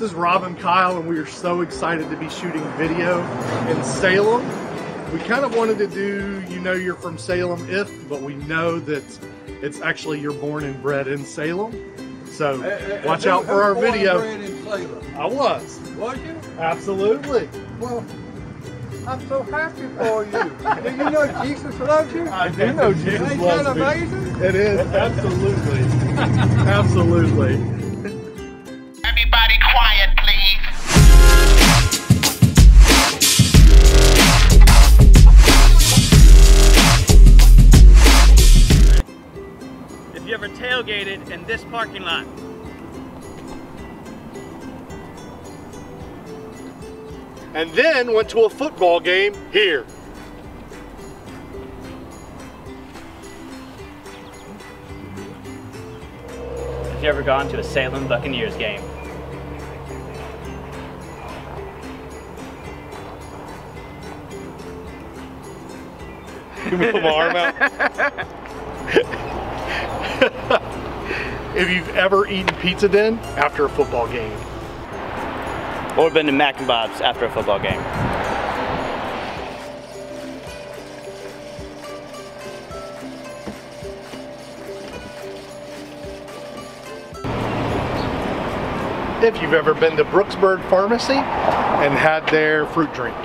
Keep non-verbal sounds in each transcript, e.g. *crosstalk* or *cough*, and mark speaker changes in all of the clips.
Speaker 1: This is Rob and Kyle, and we are so excited to be shooting video in Salem. We kind of wanted to do, you know, you're from Salem if, but we know that it's actually you're born and bred in Salem. So watch out for our video. I was.
Speaker 2: Was you?
Speaker 1: Absolutely.
Speaker 2: Well, I'm so happy for you. *laughs* Do you know Jesus loves you?
Speaker 1: I do know Jesus loves
Speaker 2: that
Speaker 1: me.
Speaker 2: amazing?
Speaker 1: It is, *laughs* absolutely. absolutely.
Speaker 3: You ever tailgated in this parking lot.
Speaker 1: And then went to a football game here.
Speaker 3: Have you ever gone to a Salem Buccaneers game.
Speaker 1: Give me my arm out. *laughs* if you've ever eaten pizza den after a football game.
Speaker 3: Or been to Mac and Bob's after a football game.
Speaker 1: If you've ever been to Brooks-Byrd Pharmacy and had their fruit drink.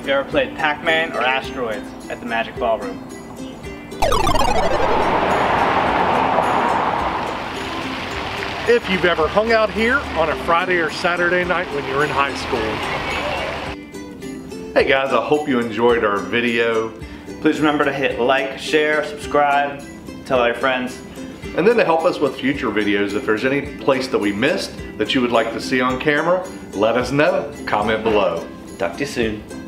Speaker 3: If you ever played Pac-Man or Asteroids at the Magic Ballroom.
Speaker 1: If you've ever hung out here on a Friday or Saturday night when you're in high school.
Speaker 4: Hey guys, I hope you enjoyed our video.
Speaker 3: Please remember to hit like, share, subscribe, tell all your friends.
Speaker 4: And then to help us with future videos, if there's any place that we missed that you would like to see on camera, let us know. Comment below.
Speaker 3: Talk to you soon.